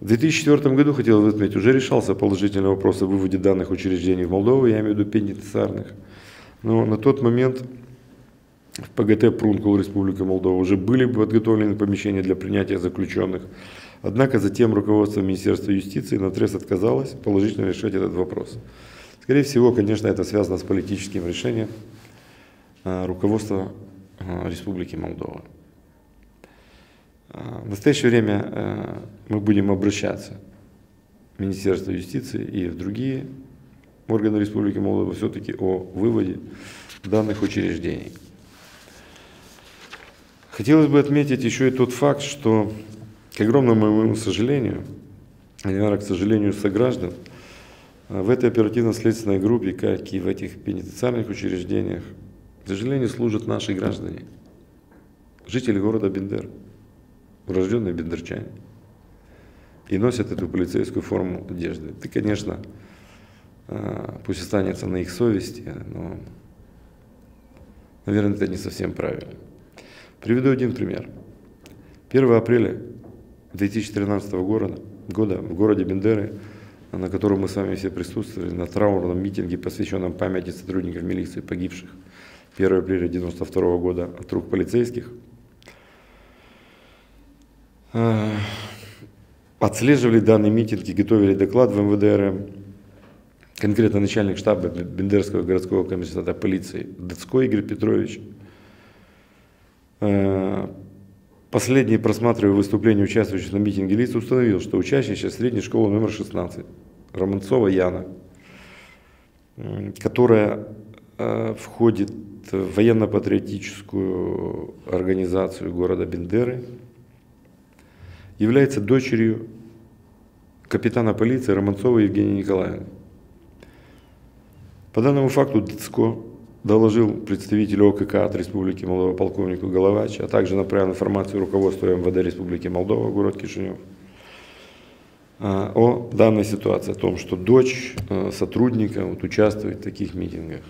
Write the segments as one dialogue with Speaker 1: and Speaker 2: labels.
Speaker 1: В 2004 году, хотел отметить, уже решался положительный вопрос о выводе данных учреждений в Молдову, я имею в виду пенитенциарных. Но на тот момент в ПГТ Прункул Республика Молдова уже были подготовлены помещения для принятия заключенных. Однако затем руководство Министерства юстиции на наотрез отказалось положительно решать этот вопрос. Скорее всего, конечно, это связано с политическим решением а, руководства а, Республики Молдова. А, в настоящее время мы будем обращаться в Министерство юстиции и в другие органы Республики Молдова все-таки о выводе данных учреждений. Хотелось бы отметить еще и тот факт, что, к огромному моему сожалению, а наверное, к сожалению сограждан, в этой оперативно-следственной группе, как и в этих пенитенциарных учреждениях, к сожалению, служат наши граждане, жители города Бендер, урожденные бендерчане, и носят эту полицейскую форму одежды. Ты, конечно, а, пусть останется на их совести, но, наверное, это не совсем правильно. Приведу один пример. 1 апреля 2013 года, года в городе Бендеры, на котором мы с вами все присутствовали, на траурном митинге, посвященном памяти сотрудников милиции, погибших 1 апреля 1992 года от рук полицейских, отслеживали данный митинг и готовили доклад в МВД конкретно начальник штаба Бендерского городского комиссариата полиции Дацко Игорь Петрович – Э, последний, просматривая выступления участвующих на митинге лиц, установил, что учащийся средней школы номер 16 Романцова Яна, которая э, входит в военно-патриотическую организацию города Бендеры, является дочерью капитана полиции Романцова Евгения Николаевны. По данному факту Дицко доложил представителю ОКК от Республики Молдова полковнику Головач, а также направил информацию руководству МВД Республики Молдова, город Кишинев, а, о данной ситуации, о том, что дочь а, сотрудника вот, участвует в таких митингах.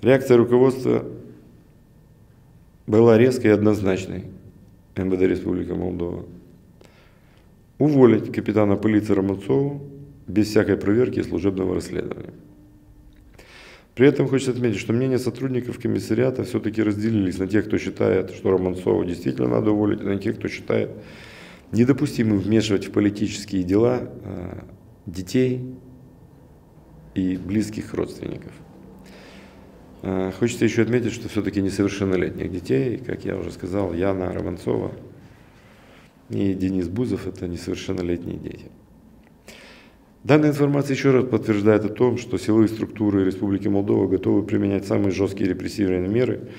Speaker 1: Реакция руководства была резкой и однозначной МВД Республики Молдова. Уволить капитана полиции Романцову без всякой проверки и служебного расследования. При этом хочется отметить, что мнения сотрудников комиссариата все-таки разделились на тех, кто считает, что Романцова действительно надо уволить, и на тех, кто считает недопустимым вмешивать в политические дела э, детей и близких родственников. Э, хочется еще отметить, что все-таки несовершеннолетних детей, как я уже сказал, Яна Романцова и Денис Бузов – это несовершеннолетние дети. Данная информация еще раз подтверждает о том, что силовые структуры Республики Молдова готовы применять самые жесткие репрессивные меры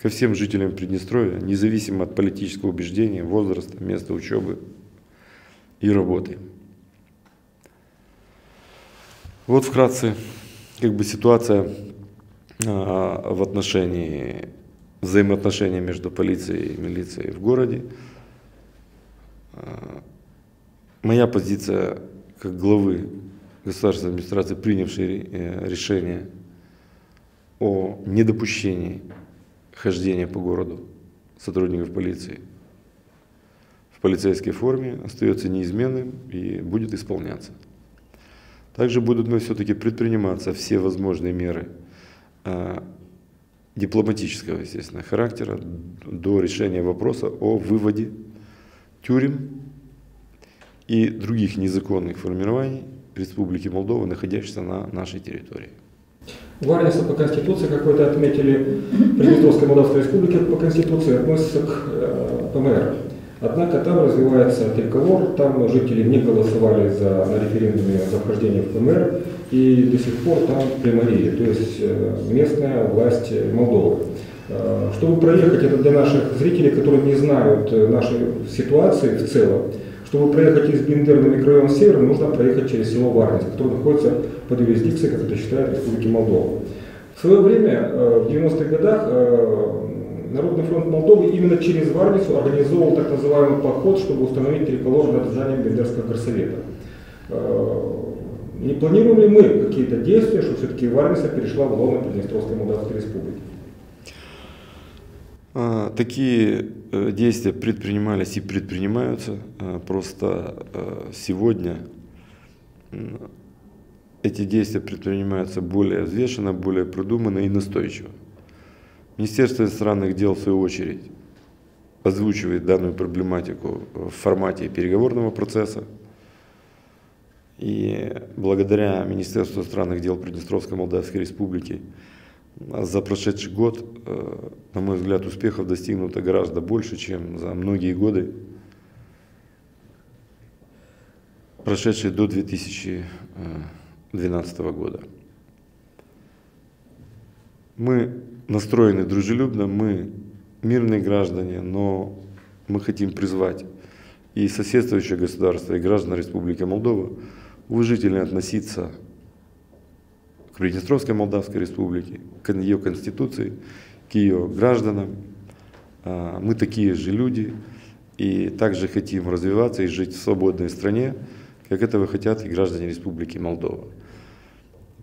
Speaker 1: ко всем жителям Приднестровья, независимо от политического убеждения, возраста, места учебы и работы. Вот вкратце как бы ситуация в отношении взаимоотношений между полицией и милицией в городе. А, моя позиция как главы государственной администрации, принявшей э, решение о недопущении хождения по городу сотрудников полиции в полицейской форме, остается неизменным и будет исполняться. Также будут мы все-таки предприниматься все возможные меры а, дипломатического, естественно, характера до решения вопроса о выводе тюрем и других незаконных формирований Республики Молдова, находящихся на нашей территории.
Speaker 2: Варниса по Конституции, как вы это отметили, Приднестровской Молдавской Республики по Конституции относится к э, ПМР. Однако там развивается триколор, там жители не голосовали за, на референдуме за вхождение в ПМР, и до сих пор там примария, то есть э, местная власть Молдовы. Э, чтобы проехать это для наших зрителей, которые не знают нашей ситуации в целом, чтобы проехать из Бендера на микрорайон Север, нужно проехать через село Варнец, которое находится под юрисдикцией, как это считает Республики Молдова. В свое время, э, в 90-х годах, э, Народный фронт Молдовы именно через Варницу организовал так называемый поход, чтобы установить триколор над зданием Бендерского горсовета. Э, не планируем ли мы какие-то действия, что все-таки Варница перешла в лоно Приднестровской Молдавской Республики?
Speaker 1: А, такие э, действия предпринимались и предпринимаются. А, просто э, сегодня эти действия предпринимаются более взвешенно, более продуманно и настойчиво. Министерство иностранных дел, в свою очередь, озвучивает данную проблематику в формате переговорного процесса. И благодаря Министерству иностранных дел Приднестровской Молдавской Республики за прошедший год, э, на мой взгляд, успехов достигнуто гораздо больше, чем за многие годы, прошедшие до 2012 года. Мы настроены дружелюбно, мы мирные граждане, но мы хотим призвать и соседствующие государства, и граждан Республики Молдова уважительно относиться к Приднестровской Молдавской Республике, к ее конституции, к ее гражданам. А, мы такие же люди и также хотим развиваться и жить в свободной стране, как этого хотят и граждане Республики Молдова.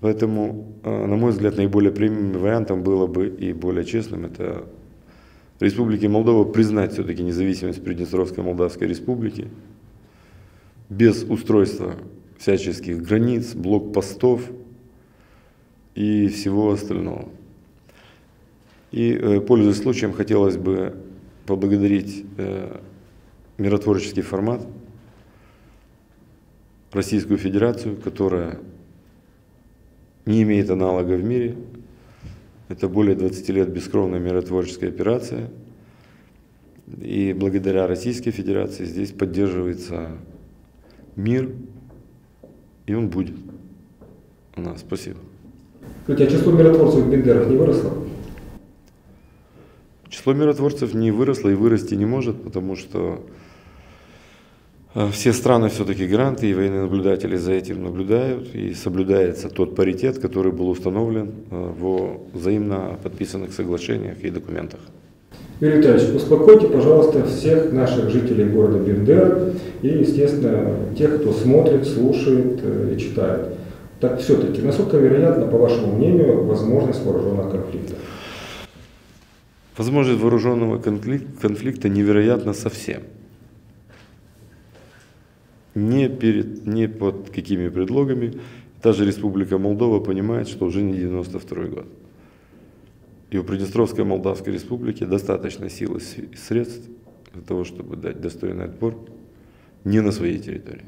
Speaker 1: Поэтому, а, на мой взгляд, наиболее прямым вариантом было бы и более честным это Республики Молдова признать все-таки независимость Приднестровской Молдавской Республики без устройства всяческих границ, блокпостов, и всего остального. И, э, пользуясь случаем, хотелось бы поблагодарить э, миротворческий формат, Российскую Федерацию, которая не имеет аналога в мире. Это более 20 лет бескровная миротворческая операция. И благодаря Российской Федерации здесь поддерживается мир, и он будет у нас. Спасибо.
Speaker 2: Скажите, а число миротворцев в Бендерах не выросло?
Speaker 1: Число миротворцев не выросло и вырасти не может, потому что все страны все-таки гранты и военные наблюдатели за этим наблюдают, и соблюдается тот паритет, который был установлен э, в взаимно подписанных соглашениях и документах.
Speaker 2: Юрий Витальевич, успокойте, пожалуйста, всех наших жителей города Бендер и, естественно, тех, кто смотрит, слушает э, и читает. Так все-таки, насколько вероятно, по вашему мнению, возможность вооруженного конфликта?
Speaker 1: Возможность вооруженного конфликта невероятно совсем. Не, перед, не под какими предлогами. Та же Республика Молдова понимает, что уже не 92 год. И у Приднестровской Молдавской Республики достаточно сил и средств для того, чтобы дать достойный отпор не на своей территории.